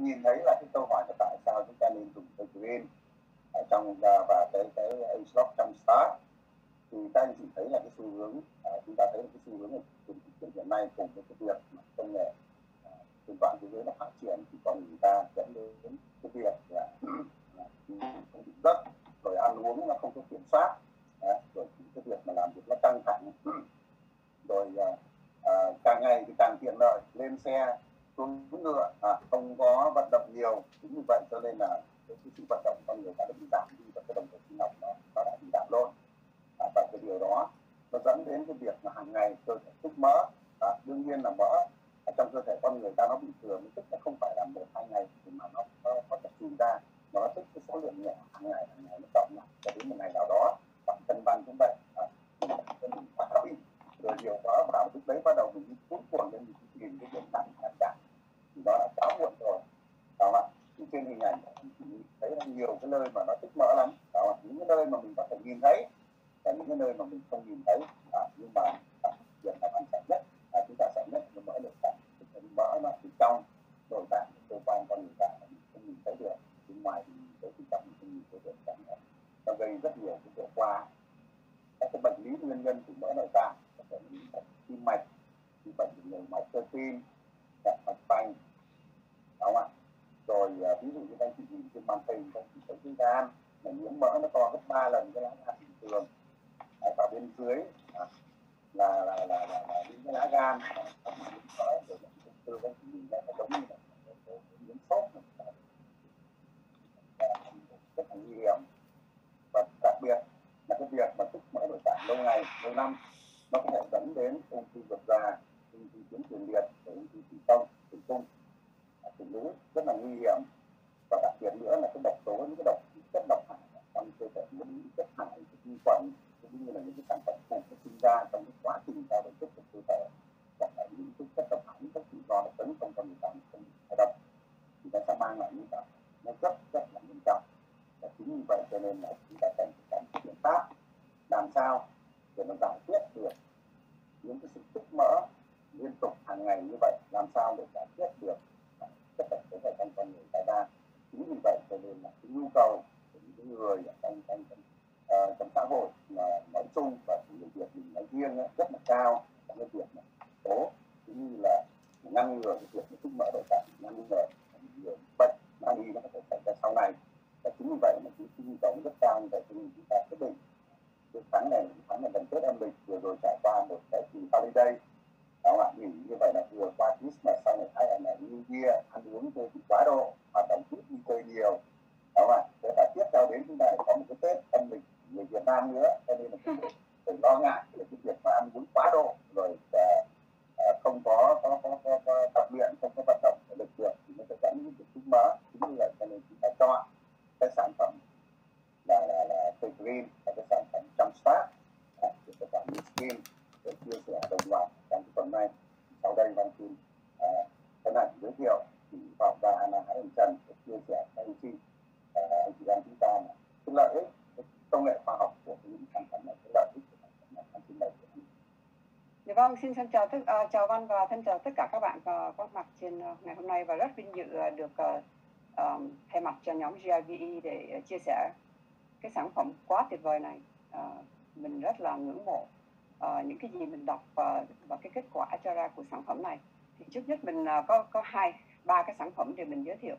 nhìn thấy là cái câu hỏi là tại sao chúng ta nên dùng cái green ở trong à, và cái cái A-Slot trong start thì các anh chị thấy là cái xu hướng à, chúng ta thấy là cái xu hướng của thị trường hiện nay cùng với cái việc mà công nghệ à, trên toàn thế giới nó phát triển thì còn người ta dẫn đến cái việc là, là không bị giấc rồi ăn uống nó không có kiểm soát à, rồi cái việc mà làm việc nó căng thẳng. Rồi à, à càng ngày thì càng tiện lợi lên xe xuống ngựa à, không có vận động nhiều. Chính vì vậy cho nên là cái sự vận động con người đã bị giảm đi và cái đồng hồ sinh học nó nó đã bị giảm luôn. À, và cái điều đó nó dẫn đến cái việc mà hàng ngày cơ thể tích mỡ à, đương nhiên là mỡ ở trong cơ thể con người ta nó bị thừa tức là không phải là một hai ngày mà nó nó có thể trung ra nó tích cái số lượng nhẹ hàng ngày hàng ngày nó cộng lại cho đến một ngày nào đó bạn cân bằng cũng vậy à, mình quá bị rồi nhiều quá vào lúc đấy bắt đầu mình cuốn cuồng lên mình tìm cái việc nặng nặng nặng thì đó là quá muộn rồi đó ạ thì trên hình ảnh thì thấy là nhiều cái nơi mà nó tích mỡ lắm đó những cái nơi mà mình có thể nhìn thấy và những cái nơi mà mình không nhìn thấy à, nhưng mà à, việc là quan trọng nhất là chúng ta sợ nhất là mỡ nội tạng cái mỡ nó từ trong nội tạng cơ quan con người ta mình không nhìn thấy được bên ngoài thì nhìn thấy thì trong mình không nhìn thấy được chẳng hạn nó gây rất nhiều cái hiệu quả các cái bệnh lý nguyên nhân của mỡ nội tạng có thể là bệnh tim mạch bị bệnh nhiều mạch cơ tim gặp mạch phanh đúng không ạ rồi à, ví dụ như anh chị nhìn trên màn hình anh chị thấy cái cái mà nhiễm mỡ nó to gấp ba lần cái lá gan bình thường ở bên dưới à, là là là là, là những cái lá gan. Từ bên chị nhìn ra nó giống như là nhiễm sốt rất là nguy hiểm. Và đặc biệt là cái việc mà tích mỡ nội tạng lâu ngày lâu năm nó có thể dẫn đến ung thư ruột già ung thư tuyến tiền liệt ung thư tử cung tử cung. Phụ nữ rất là nguy hiểm. Và đặc biệt nữa là cái độc tố những cái độc chất độc hại trong cơ thể những chất hại của vi khuẩn, cũng như là những cái sản phẩm phụ nó sinh ra trong cái quá trình trao đổi chất của cơ thể, hoặc là những cái chất độc hại những chất rủi ro nó tấn công con người ta không thải độc thì nó sẽ mang lại những cái nó rất rất là nghiêm trọng. Và chính vì vậy cho nên là chúng ta cần phải có biện pháp làm sao để mà giải quyết được những cái sự tích mỡ liên tục hàng ngày như vậy. Làm sao để giải quyết được chất độc cái thể trong con người ta ra chính vì vậy cho nên là cái nhu cầu những người ở trong trong trong, uh, trong xã hội mà nói chung và người Việt mình nói riêng ấy, rất là cao trong cái việc mà tố cũng như là ngăn ngừa cái việc tích mỡ nội tạng ngăn ngừa nhiều bệnh mang đi nó có thể xảy ra sau này. Và chính vì vậy mà cái nhu cầu rất cao như vậy cho nên chúng ta quyết định cái tháng này tháng này gần Tết âm lịch vừa rồi trải qua một cái kỳ holiday. Đó ạ, nghỉ như vậy là vừa qua Christmas sau này hai là New Year ăn uống chơi thì quá độ hoạt động chút đi chơi nhiều đó là thế và tiếp theo đến chúng ta lại có một cái Tết âm lịch người Việt Nam nữa. Cho nên là phải lo ngại về cái việc mà ăn uống quá độ rồi à, à, không có có, có, có, có tập luyện không có vận động thể lực được thì nó sẽ dẫn đến việc tích mỡ chính như vậy cho nên chúng ta chọn cái sản phẩm là là là cây green là cái sản phẩm trong start à, cái sản phẩm skin để chia sẻ đồng loạt trong cái tuần này sau đây văn xin à, cái này giới thiệu thì vào và là Hải Hồng Trần để chia sẻ các anh chị à, anh chị em chúng ta là cái lợi ích cái công nghệ khoa học của những sản phẩm này cái lợi ích của sản phẩm này anh xin mời Dạ vâng, xin thân chào tất uh, chào Văn và thân chào tất cả các bạn uh, có mặt trên uh, ngày hôm nay và rất vinh dự uh, được uh, um, thay mặt cho nhóm GIVE để uh, chia sẻ cái sản phẩm quá tuyệt vời này. Uh, mình rất là ngưỡng mộ uh, những cái gì mình đọc và và cái kết quả cho ra của sản phẩm này. Thì trước nhất mình uh, có có hai ba cái sản phẩm để mình giới thiệu.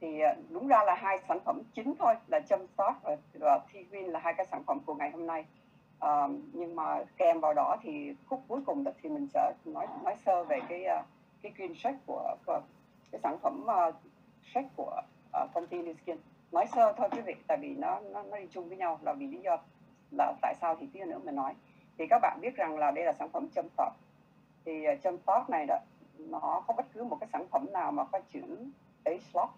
Thì uh, đúng ra là hai sản phẩm chính thôi là chăm sóc và, và T-Green là hai cái sản phẩm của ngày hôm nay. Uh, nhưng mà kèm vào đó thì khúc cuối cùng thì mình sẽ nói nói sơ về cái uh, cái green shake của, của cái sản phẩm ờ, uh, shake của uh, công ty Nuskin nói sơ thôi quý vị tại vì nó nó nó đi chung với nhau là vì lý do là tại sao thì tí nữa mình nói. Thì các bạn biết rằng là đây là sản phẩm châm tóc thì uh, châm tóc này đó nó có bất cứ một cái sản phẩm nào mà có chữ A slot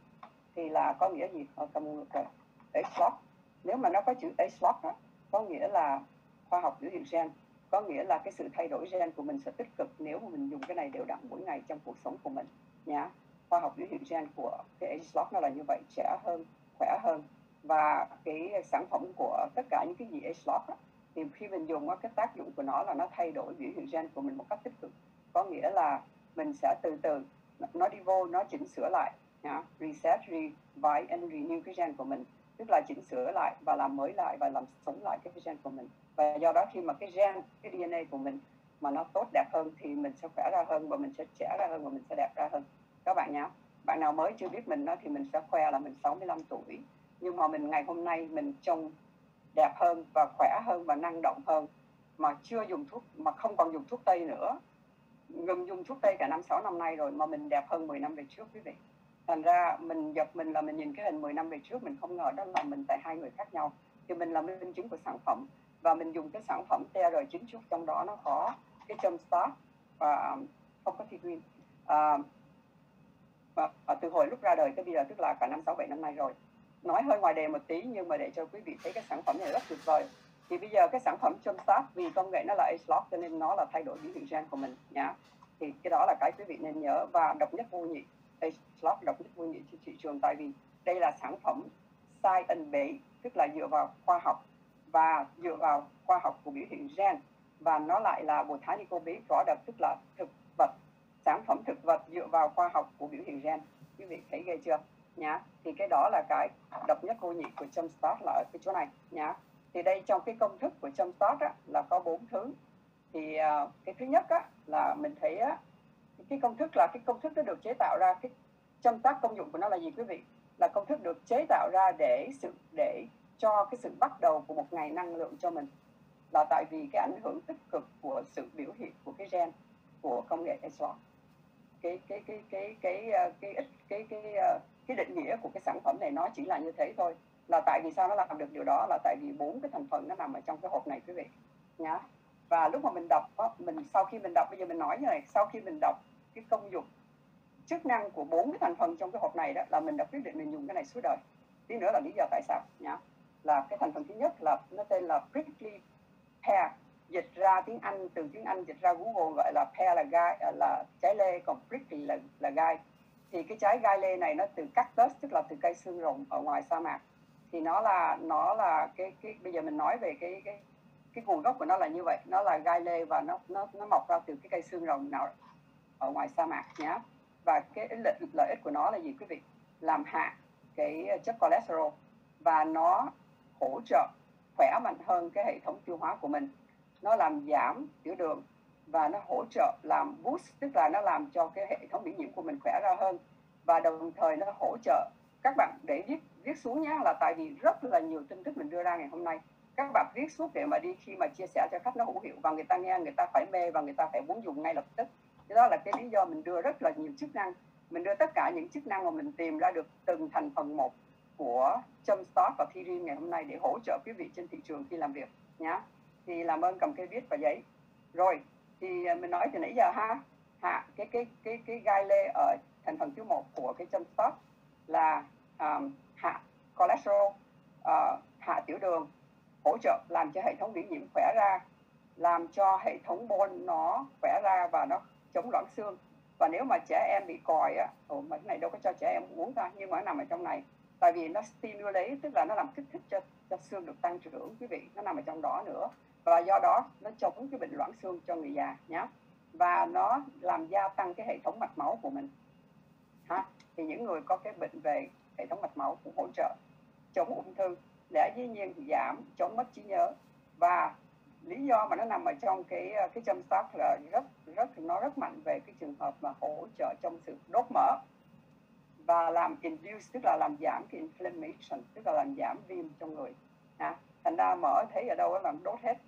thì là có nghĩa gì? Ở cầm ngược rồi A slot. Nếu mà nó có chữ A slot đó có nghĩa là khoa học biểu hiện gen. Có nghĩa là cái sự thay đổi gen của mình sẽ tích cực nếu mà mình dùng cái này đều đặn mỗi ngày trong cuộc sống của mình nhá. Khoa học biểu hiện gen của cái A-Slot nó là như vậy trẻ hơn khỏe hơn. Và cái sản phẩm của tất cả những cái gì A-Slot thì khi mình dùng cái tác dụng của nó là nó thay đổi biểu hiện gen của mình một cách tích cực. Có nghĩa là mình sẽ từ từ nó đi vô nó chỉnh sửa lại nhá, reset, revise and renew cái gen của mình tức là chỉnh sửa lại và làm mới lại và làm sống lại cái gen của mình. Và do đó khi mà cái gen, cái DNA của mình mà nó tốt đẹp hơn thì mình sẽ khỏe ra hơn và mình sẽ trẻ ra hơn và mình sẽ đẹp ra hơn. Các bạn nhá, bạn nào mới chưa biết mình đó thì mình sẽ khoe là mình 65 tuổi. Nhưng mà mình ngày hôm nay mình trông đẹp hơn và khỏe hơn và năng động hơn. Mà chưa dùng thuốc, mà không còn dùng thuốc tây nữa. Ngừng dùng thuốc tây cả năm sáu năm nay rồi mà mình đẹp hơn 10 năm về trước quý vị thành ra mình giật mình là mình nhìn cái hình 10 năm về trước mình không ngờ đó là mình tại hai người khác nhau. Thì mình là minh chứng của sản phẩm và mình dùng cái sản phẩm TR90 trong đó nó có cái châm start và um, không có green à, và, và từ hồi lúc ra đời tới bây giờ tức là cả năm sáu bảy năm nay rồi. Nói hơi ngoài đề một tí nhưng mà để cho quý vị thấy cái sản phẩm này rất tuyệt vời. Thì bây giờ cái sản phẩm châm start vì công nghệ nó là A-Slot cho nên nó là thay đổi biểu hiện gen của mình nhá. Thì cái đó là cái quý vị nên nhớ và độc nhất vô nhị. A-Slot độc nhất vô nhị trên thị trường tại vì đây là sản phẩm science based tức là dựa vào khoa học và dựa vào khoa học của biểu hiện gen. Và nó lại là botanical based product tức là thực vật sản phẩm thực vật dựa vào khoa học của biểu hiện gen. Quý vị thấy ghê chưa? Nhá thì cái đó là cái độc nhất vô nhị của Jumpstart là ở cái chỗ này nhá. Thì đây trong cái công thức của Jumpstart á, là có bốn thứ. Thì uh, cái thứ nhất á, là mình thấy á, cái công thức là cái công thức nó được chế tạo ra cái châm tác công dụng của nó là gì quý vị? Là công thức được chế tạo ra để sự để cho cái sự bắt đầu của một ngày năng lượng cho mình. Là tại vì cái ảnh hưởng tích cực của sự biểu hiện của cái gen của công nghệ ESOT cái cái cái cái cái ờ, cái cái cái cái, cái, cái định nghĩa của cái sản phẩm này nó chỉ là như thế thôi. Là tại vì sao nó làm được điều đó? Là tại vì bốn cái thành phần nó nằm ở trong cái hộp này quý vị nhá. Và lúc mà mình đọc mình sau khi mình đọc bây giờ mình nói như này sau khi mình đọc cái công dụng chức năng của bốn cái thành phần trong cái hộp này đó là mình đã quyết định mình dùng cái này suốt đời. Tí nữa là lý do tại sao? Nhá là cái thành phần thứ nhất là nó tên là prickly pear dịch ra tiếng Anh từ tiếng Anh dịch ra Google gọi là pear là gai là trái lê còn prickly là là gai. Thì cái trái gai lê này nó từ cactus tức là từ cây xương rồng ở ngoài sa mạc. Thì nó là nó là cái cái bây giờ mình nói về cái cái cái nguồn gốc của nó là như vậy. Nó là gai lê và nó nó nó mọc ra từ cái cây xương rồng nào ở ngoài sa mạc nhé và cái lợi, lợi ích của nó là gì quý vị? Làm hạ cái chất cholesterol và nó hỗ trợ khỏe mạnh hơn cái hệ thống tiêu hóa của mình. Nó làm giảm tiểu đường và nó hỗ trợ làm boost tức là nó làm cho cái hệ thống miễn nhiễm của mình khỏe ra hơn. Và đồng thời nó hỗ trợ các bạn để viết viết xuống nhé là tại vì rất là nhiều tin tức mình đưa ra ngày hôm nay. Các bạn viết suốt để mà đi khi mà chia sẻ cho khách nó hữu hiệu và người ta nghe người ta phải mê và người ta phải muốn dùng ngay lập tức cái đó là cái lý do mình đưa rất là nhiều chức năng. Mình đưa tất cả những chức năng mà mình tìm ra được từng thành phần một của châm start và Thirin ngày hôm nay để hỗ trợ quý vị trên thị trường khi làm việc nhé thì làm ơn cầm cây viết và giấy. Rồi thì à, mình nói từ nãy giờ ha. Hạ cái cái cái cái gai lê ở thành phần thứ một của cái châm start là um, hạ cholesterol uh, hạ tiểu đường hỗ trợ làm cho hệ thống miễn nhiễm khỏe ra làm cho hệ thống bone nó khỏe ra và nó chống loãng xương. Và nếu mà trẻ em bị còi á, ồ, mà cái này đâu có cho trẻ em uống ta nhưng mà nó nằm ở trong này. Tại vì nó stimulate, tức là nó làm kích thích cho cho xương được tăng trưởng, quý vị. Nó nằm ở trong đó nữa. Và do đó, nó chống cái bệnh loãng xương cho người già nhé và nó làm gia tăng cái hệ thống mạch máu của mình. Ha? Thì những người có cái bệnh về hệ thống mạch máu cũng hỗ trợ chống ung thư lẽ dĩ nhiên thì giảm, chống mất trí nhớ. Và lý do mà nó nằm ở trong cái ờ, cái chăm sóc là rất rất nó rất mạnh về cái trường hợp mà hỗ trợ trong sự đốt mỡ và làm induce tức là làm giảm cái inflammation tức là làm giảm viêm trong người. Ha thành ra mỡ thấy ở đâu là đốt hết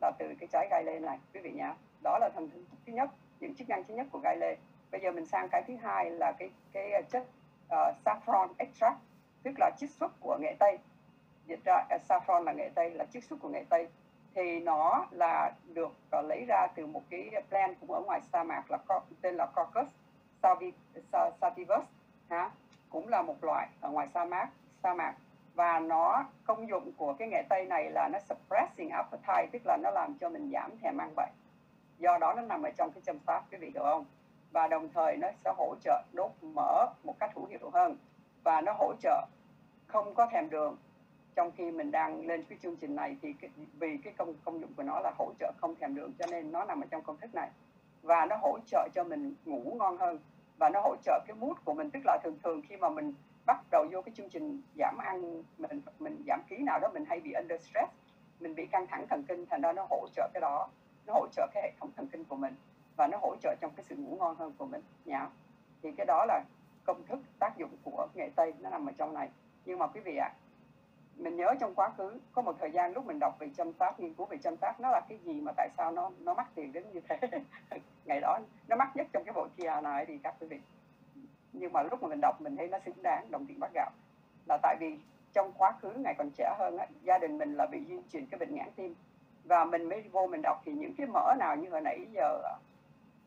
là từ cái trái gai lê này quý vị nhá đó là thành thứ nhất những chức năng thứ nhất của gai lê. Bây giờ mình sang cái thứ hai là cái cái ờ, chất uh, saffron extract tức là chiết xuất của nghệ tây. Dịch ra uh, saffron là nghệ tây là chiết xuất của nghệ tây thì nó là được uh, lấy ra từ một cái plant cũng ở ngoài sa mạc là tên là coccus sativus ha? Cũng là một loại ở ngoài sa mạc sa mạc. Và nó công dụng của cái nghệ tây này là nó suppressing appetite tức là nó làm cho mình giảm thèm ăn vậy do đó nó nằm ở trong cái châm pháp quý vị được không? Và đồng thời nó sẽ hỗ trợ đốt mỡ một cách hữu hiệu hơn. Và nó hỗ trợ không có thèm đường trong khi mình đang lên cái chương trình này thì cái, vì cái công công dụng của nó là hỗ trợ không thèm đường cho nên nó nằm ở trong công thức này. Và nó hỗ trợ cho mình ngủ ngon hơn. Và nó hỗ trợ cái mood của mình tức là thường thường khi mà mình bắt đầu vô cái chương trình giảm ăn mình mình giảm ký nào đó mình hay bị under stress mình bị căng thẳng thần kinh thành ra nó hỗ trợ cái đó. Nó hỗ trợ cái hệ thống thần kinh của mình. Và nó hỗ trợ trong cái sự ngủ ngon hơn của mình. Nhá. Thì cái đó là công thức tác dụng của nghệ tây nó nằm ở trong này. Nhưng mà quý vị ạ à, mình nhớ trong quá khứ có một thời gian lúc mình đọc về châm pháp nghiên cứu về châm pháp nó là cái gì mà tại sao nó nó mắc tiền đến như thế? Ngày đó nó mắc nhất trong cái bộ kia này thì các quý vị. Nhưng mà lúc mà mình đọc mình thấy nó xứng đáng đồng tiền bắt gạo. Là tại vì trong quá khứ ngày còn trẻ hơn á, gia đình mình là bị di truyền cái bệnh ngãn tim. Và mình mới vô mình đọc thì những cái mỡ nào như hồi nãy giờ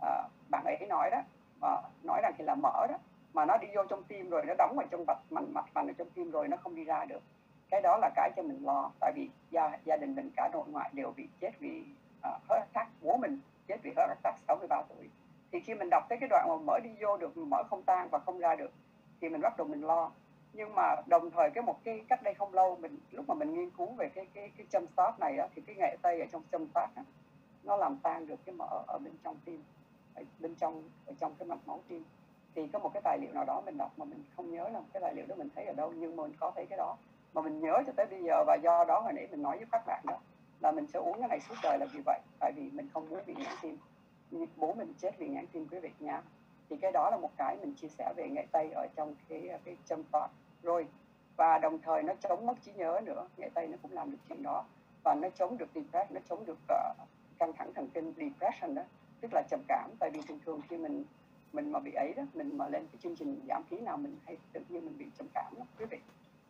à, bạn ấy nói đó mà nói rằng thì là mỡ đó mà nó đi vô trong tim rồi nó đóng vào trong mạch mạch mạch vào ở trong tim rồi nó không đi ra được cái đó là cái cho mình lo tại vì gia gia đình mình cả nội ngoại đều bị chết vì ờ, uh, hết attack bố mình chết vì hết attack 63 tuổi. Thì khi mình đọc tới cái đoạn mà mở đi vô được mở không tan và không ra được thì mình bắt đầu mình lo. Nhưng mà đồng thời cái một cái cách đây không lâu mình lúc mà mình nghiên cứu về cái cái cái châm start này á, thì cái nghệ tây ở trong châm start á, nó làm tan được cái mỡ ở bên trong tim ở bên trong ở trong cái mạch máu tim. Thì có một cái tài liệu nào đó mình đọc mà mình không nhớ là cái tài liệu đó mình thấy ở đâu nhưng mà mình có thấy cái đó mà mình nhớ cho tới bây giờ và do đó hồi nãy mình nói với các bạn đó là mình sẽ uống cái này suốt đời là vì vậy tại vì mình không muốn bị nhãn tim. Bố mình chết vì nhãn tim quý vị nha thì cái đó là một cái mình chia sẻ về nghệ tây ở trong cái cái châm phạt rồi và đồng thời nó chống mất trí nhớ nữa nghệ tây nó cũng làm được chuyện đó. Và nó chống được depression nó chống được uh, căng thẳng thần kinh depression đó tức là trầm cảm. Tại vì thường thường khi mình mình mà bị ấy đó mình mà lên cái chương trình giảm khí nào mình hay tự nhiên mình bị trầm cảm đó quý vị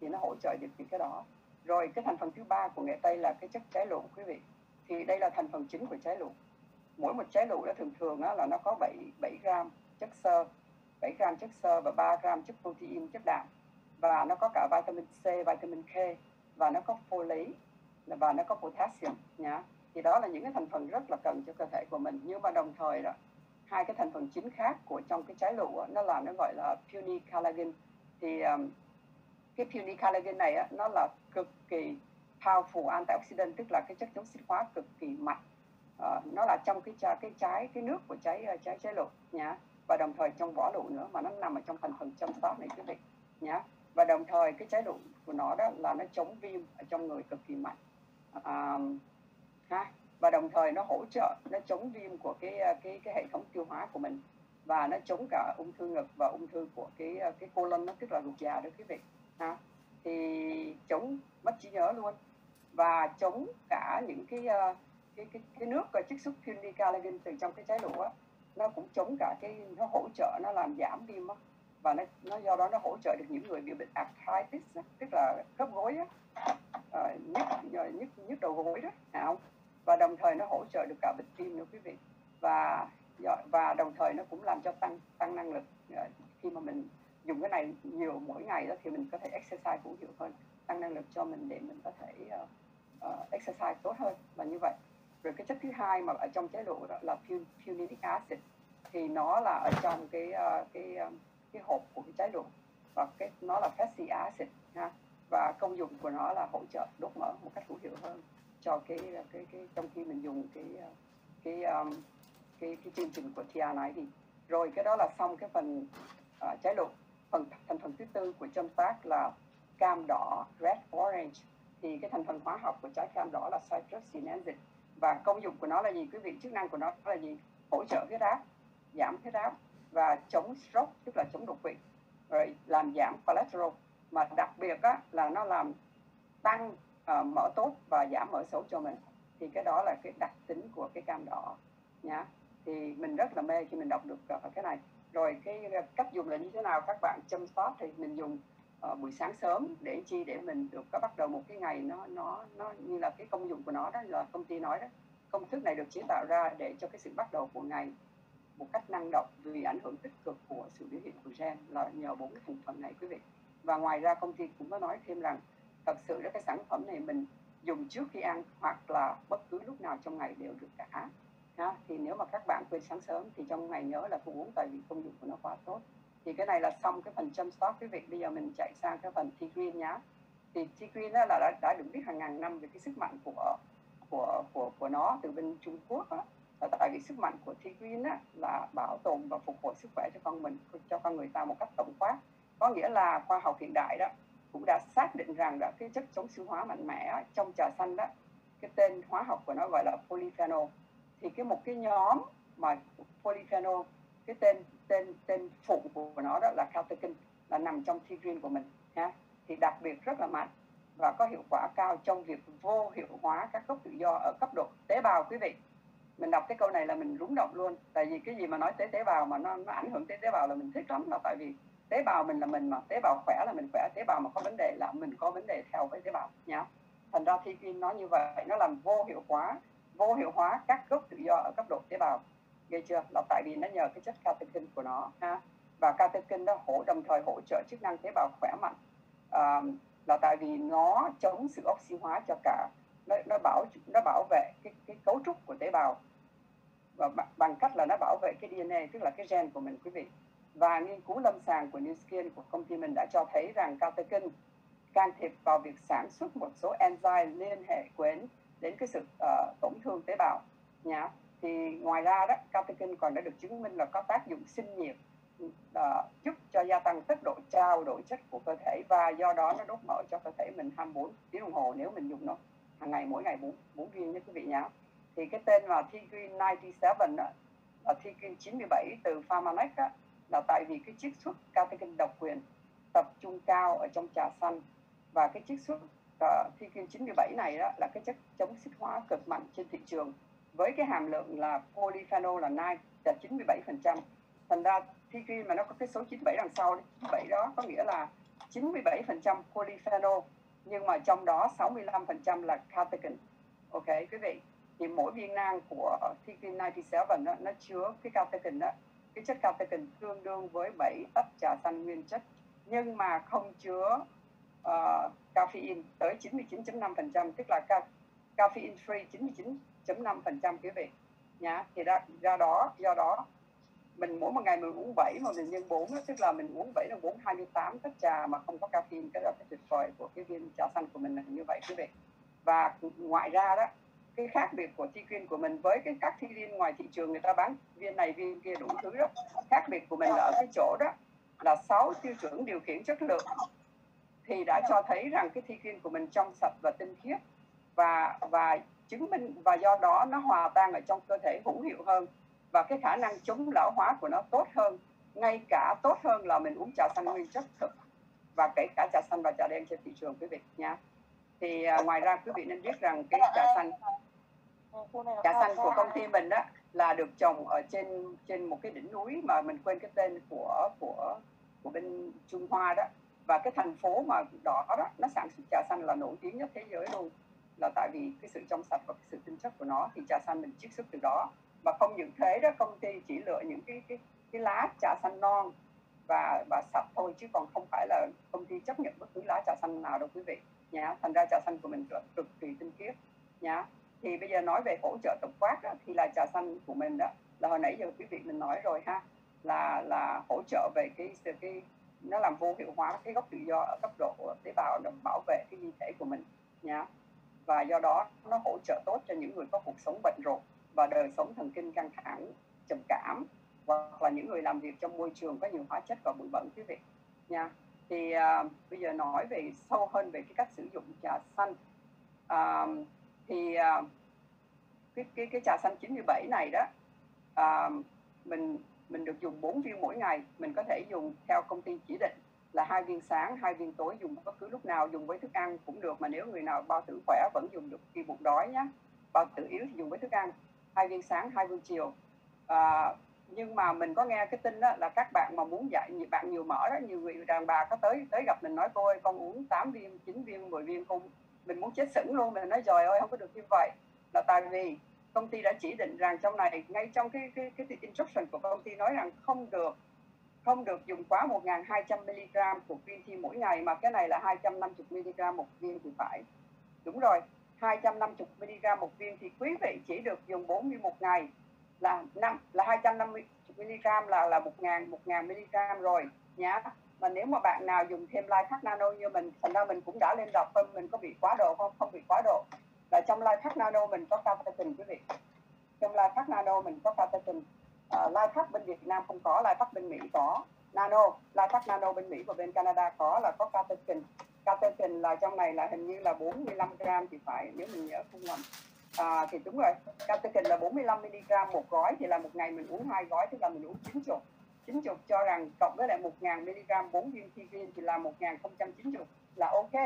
thì nó hỗ trợ được những cái đó. Rồi cái thành phần thứ ba của nghệ tây là cái chất trái lụa quý vị. Thì đây là thành phần chính của trái lụa. mỗi một trái lụa nó thường thường á, là nó có 7, 7 gram chất xơ 7 gram chất xơ và 3 gram chất protein chất đạm. Và nó có cả vitamin C, vitamin K và nó có folate và nó có potassium nhá. Thì đó là những cái thành phần rất là cần cho cơ thể của mình. Nhưng mà đồng thời đó hai cái thành phần chính khác của trong cái trái lụ nó là nó gọi là puny collagen thì um, cái puny collagen này á, nó là cực kỳ powerful antioxidant tức là cái chất chống oxy hóa cực kỳ mạnh. À, nó là trong cái trái cái trái cái nước của trái ờ, trái trái lựu nhá. Và đồng thời trong vỏ lụ nữa mà nó nằm ở trong thành phần chăm sóc này quý vị nhá. Và đồng thời cái trái lụ của nó đó là nó chống viêm ở trong người cực kỳ mạnh. À, ha. Và đồng thời nó hỗ trợ nó chống viêm của cái cái cái hệ thống tiêu hóa của mình. Và nó chống cả ung thư ngực và ung thư của cái cái colon nó tức là ruột già đó quý vị ha thì chống mất trí nhớ luôn. Và chống cả những cái ờ, cái cái, cái nước và chất xuất phenylcollagen từ trong cái trái lụa á nó cũng chống cả cái nó hỗ trợ nó làm giảm viêm và nó nó do đó nó hỗ trợ được những người bị bệnh arthritis tức là khớp gối á. À, nhức nhức nhức đầu gối đó không? Và đồng thời nó hỗ trợ được cả bệnh tim nữa quý vị. Và và đồng thời nó cũng làm cho tăng tăng năng lực ờ, khi mà mình dùng cái này nhiều mỗi ngày đó thì mình có thể exercise hữu hiệu hơn tăng năng lực cho mình để mình có thể uh, uh, exercise tốt hơn là như vậy. Rồi cái chất thứ hai mà ở trong chế độ đó là punic acid thì nó là ở trong cái uh, cái uh, cái hộp của cái trái độ và cái nó là fatty acid ha và công dụng của nó là hỗ trợ đốt mỡ một cách hữu hiệu hơn cho cái cái cái trong khi mình dùng cái cái um, cái cái chương trình của TRI này thì rồi cái đó là xong cái phần uh, trái lục phần thành phần thứ tư của châm tác là cam đỏ red orange. Thì cái thành phần hóa học của trái cam đỏ là citrus sinensis. Và công dụng của nó là gì? Quý vị chức năng của nó là gì? Hỗ trợ huyết áp giảm huyết áp và chống stroke tức là chống đột quỵ. Rồi làm giảm cholesterol. Mà đặc biệt á, là nó làm tăng uh, mỡ tốt và giảm mỡ xấu cho mình. Thì cái đó là cái đặc tính của cái cam đỏ nhá. Thì mình rất là mê khi mình đọc được uh, cái này rồi cái cách dùng là như thế nào các bạn chăm sóc thì mình dùng uh, buổi sáng sớm để chi để mình được có bắt đầu một cái ngày nó nó nó như là cái công dụng của nó đó là công ty nói đó. Công thức này được chế tạo ra để cho cái sự bắt đầu của ngày một cách năng động vì ảnh hưởng tích cực của sự biểu hiện của gen là nhờ bốn cái thành phần này quý vị. Và ngoài ra công ty cũng có nói thêm rằng thật sự là cái sản phẩm này mình dùng trước khi ăn hoặc là bất cứ lúc nào trong ngày đều được cả ha. thì nếu mà các bạn quên sáng sớm thì trong ngày nhớ là không uống tại vì công dụng của nó quá tốt thì cái này là xong cái phần chăm sóc quý vị bây giờ mình chạy sang cái phần tea green nhá thì tea green là đã, đã được biết hàng ngàn năm về cái sức mạnh của của của của nó từ bên Trung Quốc đó. và tại vì sức mạnh của tea Green á, là bảo tồn và phục hồi sức khỏe cho con mình cho con người ta một cách tổng quát có nghĩa là khoa học hiện đại đó cũng đã xác định rằng là cái chất chống siêu hóa mạnh mẽ trong trà xanh đó cái tên hóa học của nó gọi là polyphenol thì cái một cái nhóm mà polyphenol, cái tên tên tên phụ của nó đó là catechin là nằm trong thi của mình, ha. Thì đặc biệt rất là mạnh và có hiệu quả cao trong việc vô hiệu hóa các gốc tự do ở cấp độ tế bào, quý vị. Mình đọc cái câu này là mình rúng động luôn, tại vì cái gì mà nói tới tế bào mà nó nó ảnh hưởng tới tế bào là mình thích lắm, là tại vì tế bào mình là mình mà, tế bào khỏe là mình khỏe, tế bào mà có vấn đề là mình có vấn đề theo với tế bào, nhá. Thành ra thi kim nói như vậy, nó làm vô hiệu hóa vô hiệu hóa các gốc tự do ở cấp độ tế bào. Nghe chưa? Là tại vì nó nhờ cái chất catechin của nó ha? Và catechin nó hỗ đồng thời hỗ trợ chức năng tế bào khỏe mạnh. À, là tại vì nó chống sự oxy hóa cho cả nó, nó bảo nó bảo vệ cái, cái cấu trúc của tế bào. Và bằng cách là nó bảo vệ cái DNA tức là cái gen của mình quý vị. Và nghiên cứu lâm sàng của New Skin của công ty mình đã cho thấy rằng catechin can thiệp vào việc sản xuất một số enzyme liên hệ đến đến cái sự uh, tổn thương tế bào nhá thì ngoài ra đó catechin còn đã được chứng minh là có tác dụng sinh nhiệt uh, giúp cho gia tăng tốc độ trao đổi chất của cơ thể và do đó nó đốt mỡ cho cơ thể mình 24 tiếng đồng hồ nếu mình dùng nó hàng ngày mỗi ngày 4, 4 viên nha quý vị nhá. Thì cái tên mà T-Green 97 đó, là T-Green 97 ờ, từ Pharmanex đó, là tại vì cái chiết xuất catechin độc quyền tập trung cao ở trong trà xanh và cái chiết xuất uh, T-Green 97 này đó là cái chất chống xích hóa cực mạnh trên thị trường. Với cái hàm lượng là polyphenol là 9 là 97%. thành ra T-Green mà nó có cái số 97 đằng sau 97 đó có nghĩa là 97% polyphenol nhưng mà trong đó 65% là catechin ok quý vị thì mỗi viên nang của T-Green 97 đó, nó chứa cái catechin đó. Cái chất catechin tương đương với 7 tách trà xanh nguyên chất nhưng mà không chứa uh, caffeine tới 99.5% tức là ca, caffeine free 99.5% quý vị. Nhá thì ra, ra đó do đó mình mỗi một ngày mình uống 7 mà mình nhân 4 đó, tức là mình uống 7 là uống 28 tách trà mà không có caffeine cái đó cái tuyệt vời của cái viên trà xanh của mình là như vậy quý vị. Và ngoài ra đó cái khác biệt của thi viên của mình với cái các thi viên ngoài thị trường người ta bán viên này viên kia đủ thứ đó khác biệt của mình là ở cái chỗ đó là 6 tiêu chuẩn điều khiển chất lượng thì đã cho thấy rằng cái T-Green của mình trong sạch và tinh khiết. Và và chứng minh và do đó nó hòa tan ở trong cơ thể hữu hiệu hơn. Và cái khả năng chống lão hóa của nó tốt hơn. Ngay cả tốt hơn là mình uống trà xanh nguyên chất thực. Và kể cả trà xanh và trà đen trên thị trường quý vị nha. Thì à, ngoài ra quý vị nên biết rằng cái trà xanh trà xanh của công ty mình đó là được trồng ở trên trên một cái đỉnh núi mà mình quên cái tên của của của bên Trung Hoa đó và cái thành phố mà đó đó nó sản xuất trà xanh là nổi tiếng nhất thế giới luôn. Là tại vì cái sự trong sạch và cái sự tinh chất của nó thì trà xanh mình chiết xuất từ đó. Và không những thế đó công ty chỉ lựa những cái cái cái lá trà xanh non và và sạch thôi chứ còn không phải là công ty chấp nhận bất cứ lá trà xanh nào đâu quý vị. Nhá thành ra trà xanh của mình cực kỳ tinh khiết. Nhá thì bây giờ nói về hỗ trợ tổng quát đó, thì là trà xanh của mình đó. Là hồi nãy giờ quý vị mình nói rồi ha là là hỗ trợ về cái cái nó làm vô hiệu hóa cái gốc tự do ở cấp độ tế bào để bảo vệ cái di thể của mình nhá. Và do đó nó hỗ trợ tốt cho những người có cuộc sống bận rộn và đời sống thần kinh căng thẳng trầm cảm hoặc là những người làm việc trong môi trường có nhiều hóa chất và bụi bẩn quý vị nha thì uh, bây giờ nói về sâu hơn về cái cách sử dụng trà xanh. Uh, thì uh, cái cái cái trà xanh 97 này đó uh, mình mình được dùng 4 viên mỗi ngày. Mình có thể dùng theo công ty chỉ định là hai viên sáng hai viên tối dùng bất cứ lúc nào dùng với thức ăn cũng được. Mà nếu người nào bao tử khỏe vẫn dùng được khi bụng đói nhé bao tử yếu thì dùng với thức ăn. Hai viên sáng hai viên chiều. À, nhưng mà mình có nghe cái tin đó là các bạn mà muốn dạy bạn nhiều mỡ đó nhiều người đàn bà có tới tới gặp mình nói cô ơi con uống 8 viên 9 viên 10 viên không? Mình muốn chết sững luôn. Mình nói trời ơi không có được như vậy. Là tại vì công ty đã chỉ định rằng trong này ngay trong cái cái cái, instruction của công ty nói rằng không được không được dùng quá 1.200 mg của green tea mỗi ngày mà cái này là 250 mg một viên thì phải. Đúng rồi 250 mg một viên thì quý vị chỉ được dùng 41 ngày. Là năm là 250 mg là là 1.000 1.000 mg rồi nhá. Mà nếu mà bạn nào dùng thêm Lifehack Nano như mình thành ra mình cũng đã lên đọc phân mình có bị quá độ không? Không bị quá độ và trong Lifehack Nano mình có catechin quý vị. Trong Life Nano mình có catechin. Uh, Life bên Việt Nam không có Life bên Mỹ có. Nano Life Nano bên Mỹ và bên Canada có là có catechin. Catechin là trong này là hình như là 45 gram thì phải nếu mình nhớ không nhầm à, ờ, thì đúng rồi catechin là 45 mg một gói thì là một ngày mình uống hai gói tức là mình uống 90 90 cho rằng cộng với lại 1.000 mg 4 viên Tigrin thì là 1.090 là ok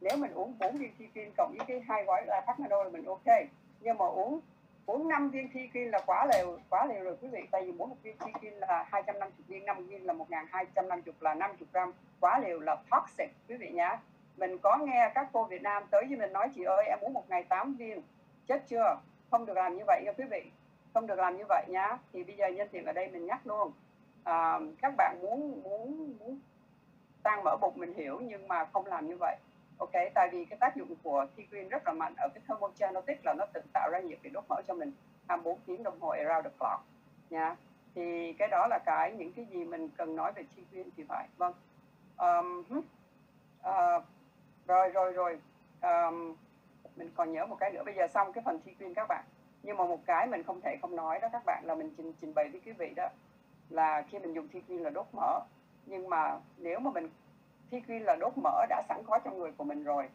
nếu mình uống 4 viên Tigrin cộng với cái hai gói là Nano là mình ok. Nhưng mà uống uống 5 viên Tigrin là quá liều quá liều rồi quý vị. Tại vì mỗi một viên Tigrin là 250 viên 5 viên là 1.250 là 50 gram. Quá liều là toxic quý vị nhá. Mình có nghe các cô Việt Nam tới với mình nói chị ơi em uống một ngày 8 viên chết chưa? Không được làm như vậy nha quý vị. Không được làm như vậy nhá. Thì bây giờ nhân tiện ở đây mình nhắc luôn. À, các bạn muốn muốn muốn tăng mỡ bụng mình hiểu nhưng mà không làm như vậy ok tại vì cái tác dụng của Tigrin rất là mạnh ở cái thermogenetic là nó tự tạo ra nhiệt để đốt mỡ cho mình. 24 tiếng đồng hồ around the clock nha. Thì cái đó là cái những cái gì mình cần nói về Tigrin thì phải. Vâng. Um, uh, rồi rồi rồi. Um, mình còn nhớ một cái nữa. Bây giờ xong cái phần Tigrin các bạn. Nhưng mà một cái mình không thể không nói đó các bạn là mình trình trình bày với quý vị đó là khi mình dùng Tigrin là đốt mỡ. Nhưng mà nếu mà mình Tigrin là đốt mỡ đã sẵn có trong người của mình rồi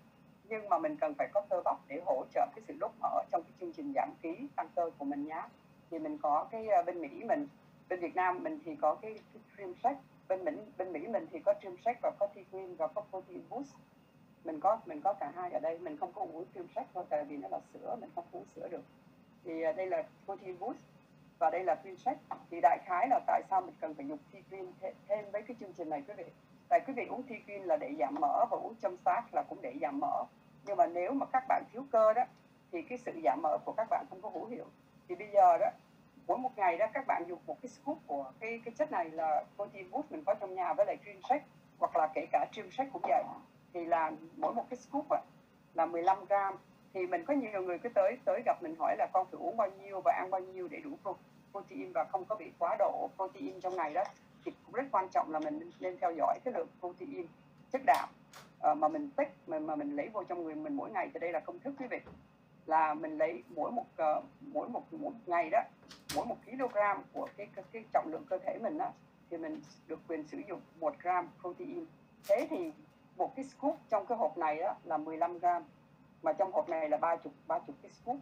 nhưng mà mình cần phải có cơ bắp để hỗ trợ cái sự đốt mỡ trong cái chương trình giảm ký tăng cơ của mình nhé thì mình có cái ờ, bên Mỹ mình bên Việt Nam mình thì có cái, cái Trim Shake bên Mỹ bên Mỹ mình thì có Trim Shake và có Tigrin và có Protein Boost. Mình có mình có cả hai ở đây mình không có uống Trim Shake thôi tại vì nó là sữa mình không uống sữa được. Thì ờ, đây là Protein Boost và đây là Trim Shake. Thì đại khái là tại sao mình cần phải dùng Tigrin thêm với cái chương trình này quý vị? Tại quý vị uống Tigrin là để giảm mỡ và uống châm sát là cũng để giảm mỡ. Nhưng mà nếu mà các bạn thiếu cơ đó thì cái sự giảm mỡ của các bạn không có hữu hiệu. Thì bây giờ đó mỗi một ngày đó các bạn dùng một cái scoop của cái cái chất này là protein boost mình có trong nhà với lại dream shake hoặc là kể cả dream shake cũng vậy. Thì là mỗi một cái scoop á, là 15 gram. Thì mình có nhiều người cứ tới tới gặp mình hỏi là con phải uống bao nhiêu và ăn bao nhiêu để đủ protein và không có bị quá độ protein trong ngày đó thì cũng rất quan trọng là mình nên theo dõi cái lượng protein chất đạm uh, mà mình tích mà, mà mình lấy vô trong người mình mỗi ngày. Thì đây là công thức quý vị. Là mình lấy mỗi một uh, mỗi một mỗi một ngày đó mỗi một kg của cái, cái cái trọng lượng cơ thể mình đó thì mình được quyền sử dụng một gram protein. Thế thì một cái scoop trong cái hộp này đó là 15 gram mà trong hộp này là ba chục ba chục cái scoop.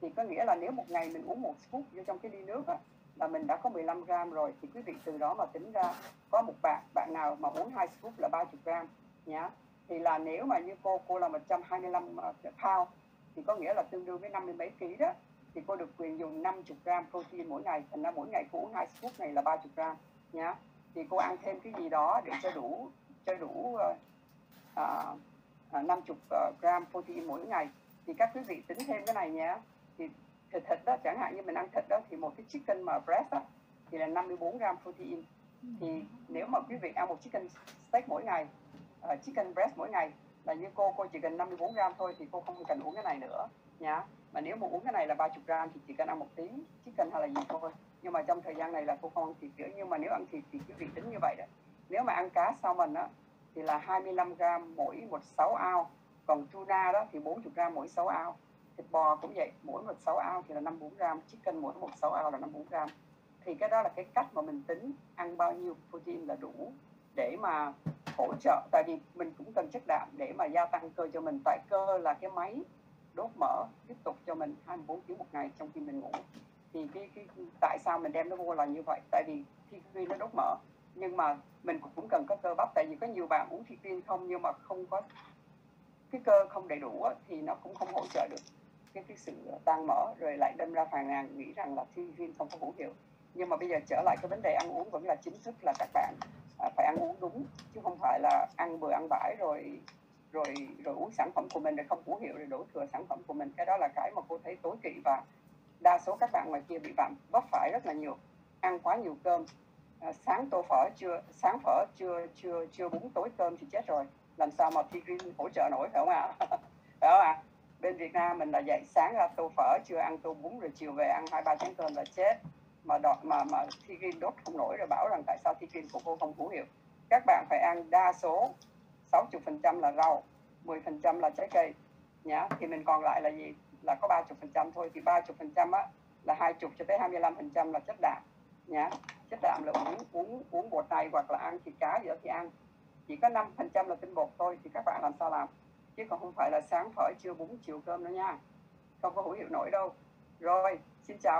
Thì có nghĩa là nếu một ngày mình uống một scoop vô trong cái ly nước đó, là mình đã có 15 gram rồi thì quý vị từ đó mà tính ra có một bạn bạn nào mà uống hai scoop là 30 gram nhá. Thì là nếu mà như cô cô là 125 ờ, pound thì có nghĩa là tương đương với 50 mấy ký đó. Thì cô được quyền dùng 50 gram protein mỗi ngày thành ra mỗi ngày cô uống hai scoop này là 30 gram nhá. Thì cô ăn thêm cái gì đó để cho đủ cho đủ uh, uh, 50 gram protein mỗi ngày. Thì các quý vị tính thêm cái này nhé thịt thịt đó chẳng hạn như mình ăn thịt đó thì một cái chicken mà breast đó, thì là 54 gram protein. Thì nếu mà quý vị ăn một chicken steak mỗi ngày uh, chicken breast mỗi ngày là như cô cô chỉ cần 54 gram thôi thì cô không cần uống cái này nữa nhá. Mà nếu mà uống cái này là 30 gram thì chỉ cần ăn một tí chicken hay là gì thôi. Nhưng mà trong thời gian này là cô không ăn thịt nữa nhưng mà nếu ăn thịt thì quý vị tính như vậy đó. Nếu mà ăn cá salmon á thì là 25 gram mỗi một 6 ao còn tuna đó thì 40 gram mỗi 6 ao thịt bò cũng vậy mỗi một sáu ao thì là 54 gram chicken mỗi một sáu ao là 54 gram. Thì cái đó là cái cách mà mình tính ăn bao nhiêu protein là đủ để mà hỗ trợ. Tại vì mình cũng cần chất đạm để mà gia tăng cơ cho mình. Tại cơ là cái máy đốt mỡ tiếp tục cho mình 24 tiếng một ngày trong khi mình ngủ. Thì cái, cái tại sao mình đem nó vô là như vậy? Tại vì khi nó đốt mỡ nhưng mà mình cũng cần có cơ bắp. Tại vì có nhiều bạn uống thịt không nhưng mà không có cái cơ không đầy đủ thì nó cũng không hỗ trợ được cái cái sự tăng mỡ rồi lại đâm ra phàn nàn nghĩ rằng là thi viên không có hữu hiệu nhưng mà bây giờ trở lại cái vấn đề ăn uống vẫn là chính thức là các bạn à, phải ăn uống đúng chứ không phải là ăn bừa ăn bãi rồi rồi rồi uống sản phẩm của mình rồi không hữu hiệu rồi đổ thừa sản phẩm của mình cái đó là cái mà cô thấy tối kỵ và đa số các bạn ngoài kia bị bạn vấp phải rất là nhiều ăn quá nhiều cơm à, sáng tô phở chưa sáng phở chưa chưa chưa bún tối cơm thì chết rồi làm sao mà thi hỗ trợ nổi phải không ạ à? phải không ạ à? Bên Việt Nam mình là dậy sáng ra tô phở chưa ăn tô bún, rồi chiều về ăn hai ba chén cơm là chết. Mà đọt, mà mà thi kim đốt không nổi rồi bảo rằng tại sao thi kim của cô không hữu hiệu. Các bạn phải ăn đa số 60% là rau 10% là trái cây. Nhá, thì mình còn lại là gì? Là có 30% thôi, thì 30% á, là 20 cho tới 25 phần trăm là chất đạm. Nhá, chất đạm là uống uống uống bột này hoặc là ăn thịt cá gì đó thì ăn. Chỉ có 5 phần trăm là tinh bột thôi, thì các bạn làm sao làm? Chứ còn không phải là sáng phở trưa bún, chiều cơm nữa nha. Không có hữu hiệu nổi đâu. Rồi, xin chào.